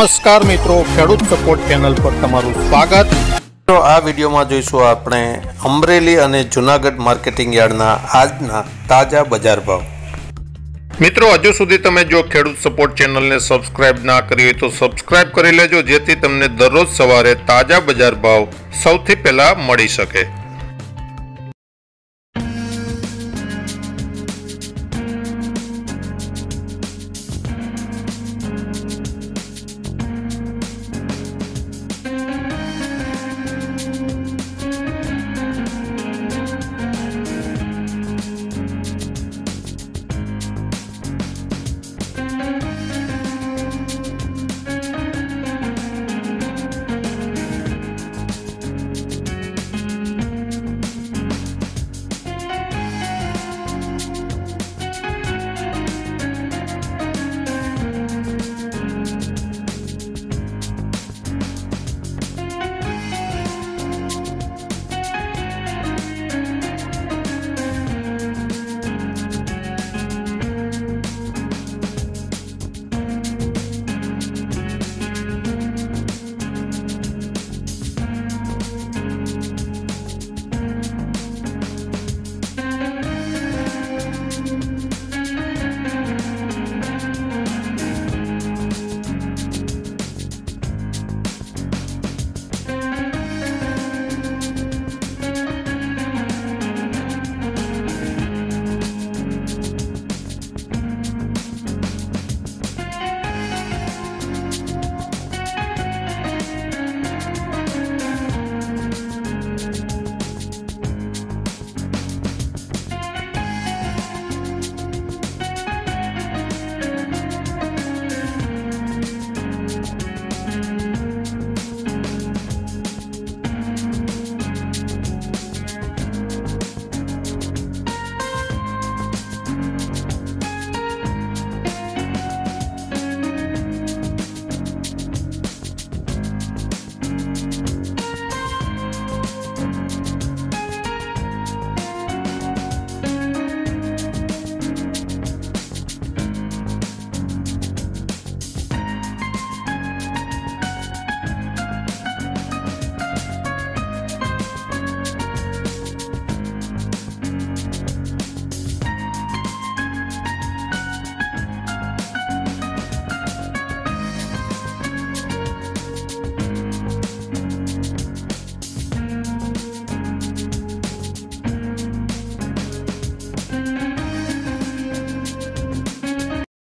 નમસ્કાર મિત્રો ખેડૂત સપોર્ટ ચેનલ પર તમારું સ્વાગત. તો આ વિડીયોમાં જોઈશું આપણે અમરેલી અને જુનાગઢ માર્કેટિંગ યાર્ડના આજના તાજા બજાર ભાવ. મિત્રો હજુ સુધી તમે જો ખેડૂત સપોર્ટ ચેનલને સબસ્ક્રાઇબ ના કરી હોય તો સબસ્ક્રાઇબ કરી લેજો જેથી તમને દરરોજ સવારે તાજા બજાર ભાવ સૌથી પહેલા મળી શકે.